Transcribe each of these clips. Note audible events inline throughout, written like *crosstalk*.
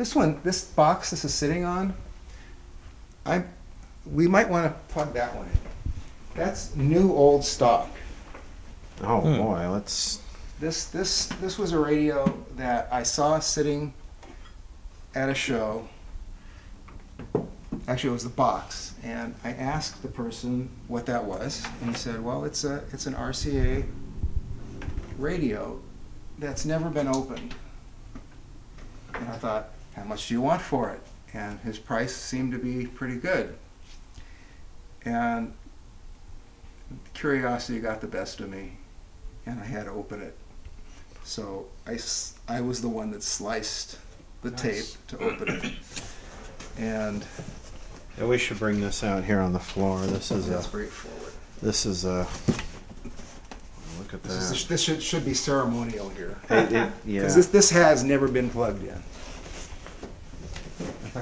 This one, this box this is sitting on, I, we might want to plug that one in. That's new old stock. Oh Hmm. boy, let's. This this this was a radio that I saw sitting at a show. Actually, it was the box, and I asked the person what that was, and he said, "Well, it's a it's an RCA radio that's never been opened." And I thought, "How much do you want for it?" And his price seemed to be pretty good. And curiosity got the best of me, and I had to open it. So I, I was the one that sliced the tape to open it. And Yeah, we should bring this out here on the floor. This is a. that's straightforward. This is a. Look at This, that. is, this should, should be ceremonial here. It- it- yeah. Because this, this has never been plugged in.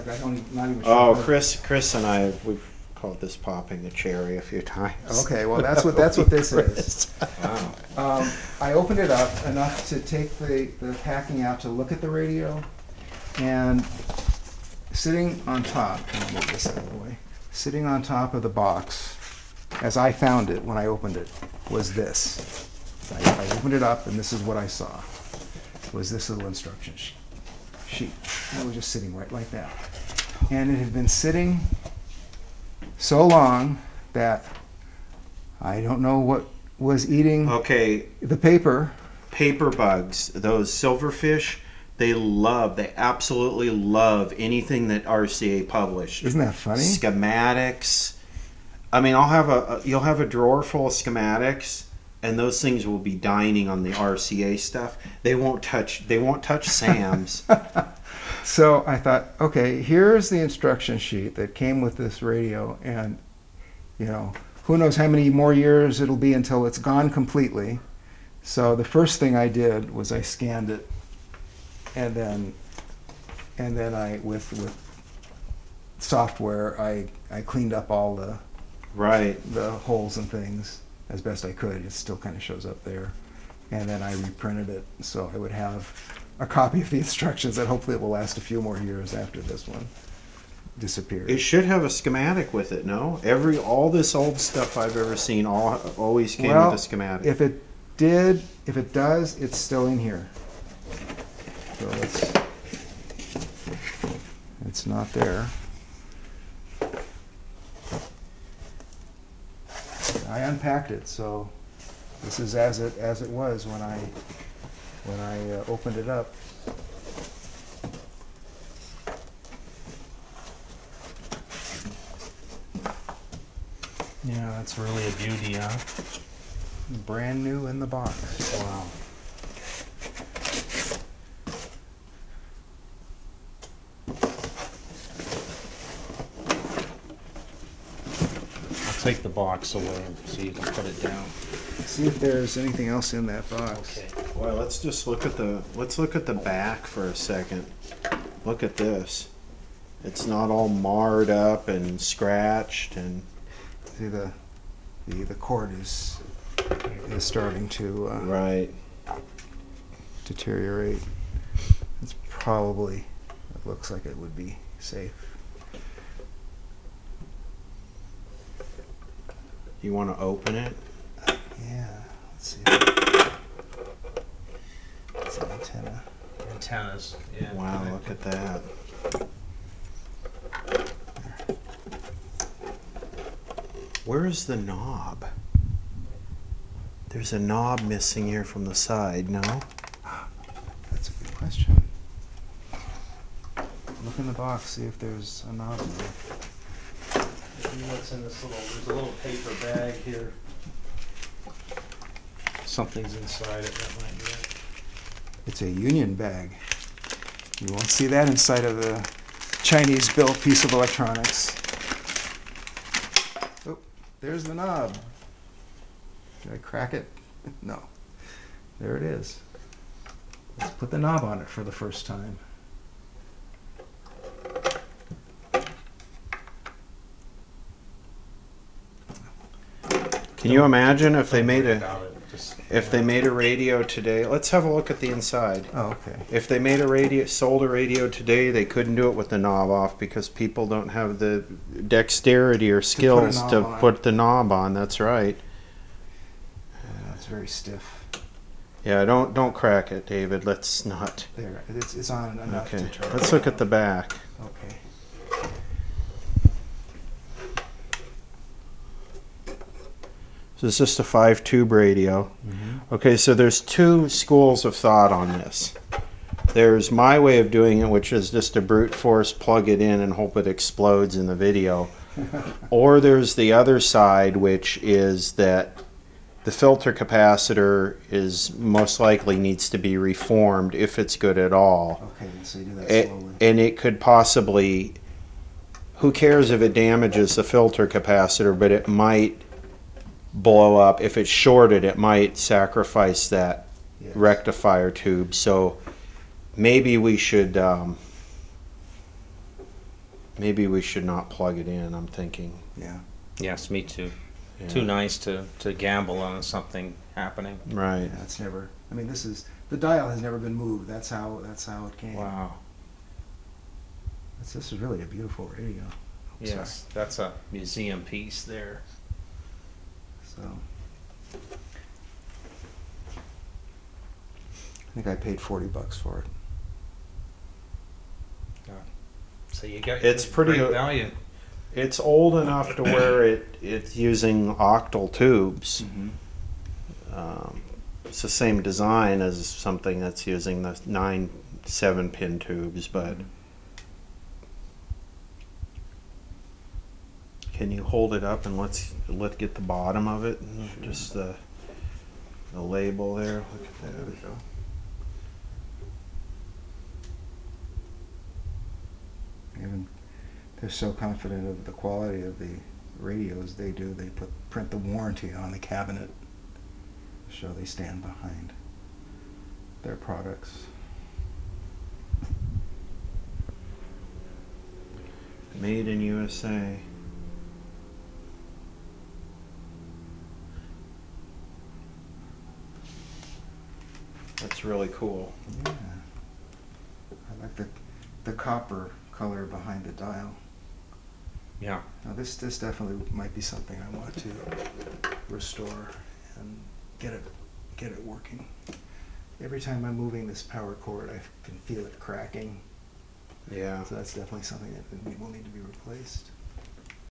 In fact, I don't, even- not even sure. Oh, Chris, Chris and I, we've called this popping a cherry a few times. Okay, well, that's what, that's what this *laughs* is. Wow. Um, I opened it up enough to take the, the packing out to look at the radio, and sitting on top, I'll move this out of the way, sitting on top of the box, as I found it when I opened it, was this. I, I opened it up, and this is what I saw, was this little instruction sh- sheet. It was just sitting right like that. And it had been sitting so long that I don't know what was eating Okay, the paper. paper bugs, those silverfish, they love, they absolutely love anything that RCA published. Isn't that funny? Schematics. I mean, I'll have a you'll have a drawer full of schematics, and those things will be dining on the RCA stuff. They won't touch. They won't touch *laughs* Sam's. So I thought, okay, here's the instruction sheet that came with this radio, and you know, who knows how many more years it'll be until it's gone completely. So the first thing I did was I scanned it, and then, and then I with with software I I cleaned up all the right. the holes and things as best I could. It still kind of shows up there. And then I reprinted it so I would have a copy of the *laughs* instructions that hopefully it will last a few more years after this one disappears. It should have a schematic with it. No, every all this old stuff I've ever seen all always came Well, with a schematic. If it did, if it does, it's still in here. So it's, it's not there. I unpacked it, so this is as it, as it was when I, when I uh, opened it up. Yeah, that's really a beauty, huh? Brand new in the box. Wow. I'll take the box away so you can put it down. See if there's anything else in that box. Okay. Well, let's just look at the let's look at the back for a second. Look at this. It's not all marred up and scratched and See the, the, the cord is, is starting to, uh, right. deteriorate. It's probably, it looks like it would be safe. You want to open it? Yeah, let's see. It's an antenna. Antennas. Yeah. Wow, look at that. Where is the knob? There's a knob missing here from the side, no? That's a good question. Look in the box, see if there's a knob in there. See what's in this little, there's a little paper bag here. Something's inside it, that might be it. It's a union bag. You won't see that inside of the Chinese built piece of electronics. Oh, there's the knob. Did I crack it? *laughs* No. There it is. Let's put the knob on it for the first time. Can you imagine if they made a If they made a radio today, let's have a look at the inside. Oh, okay. If they made a radio, sold a radio today, they couldn't do it with the knob off because people don't have the dexterity or skills knob to put the knob on. That's right. It's very stiff. Yeah, don't don't crack it, David. Let's not. There, it's, it's on enough Okay, to let's look at the back. Okay. So it's just a five tube radio. Mm-hmm. Okay, so there's two schools of thought on this. There's my way of doing it, which is just a brute force plug it in and hope it explodes in the video. *laughs* or there's the other side, which is that the filter capacitor is most likely needs to be reformed if it's good at all. Okay, so you do that It- and it could possibly who cares if it damages the filter capacitor but it might blow up if it's shorted it might sacrifice that Yes. rectifier tube so maybe we should um, maybe we should not plug it in i'm thinking Yeah. Yes, me too. Yeah. Too nice to, to gamble on something happening. right Yeah, it's never. I mean, this is the dial has never been moved. That's how. That's how it came. Wow. This, this is really a beautiful radio. Yes, that's a museum piece there. So. I think I paid forty bucks for it. So you got It's pretty- great value. it's old enough to where it it's using octal tubes um, it's the same design as something that's using the nine seven pin tubes but can you hold it up and let's let get the bottom of it Sure. just the the label there look at There we that go. Even they're so confident of the quality of the radios they do. They put print the warranty on the cabinet, so they stand behind their products. made in usa that's really cool Yeah, I like the the copper color behind the dial. Yeah. Now this this definitely might be something I want to restore and get it get it working. Every time I'm moving this power cord, I can feel it cracking. yeah So that's definitely something that will need to be replaced.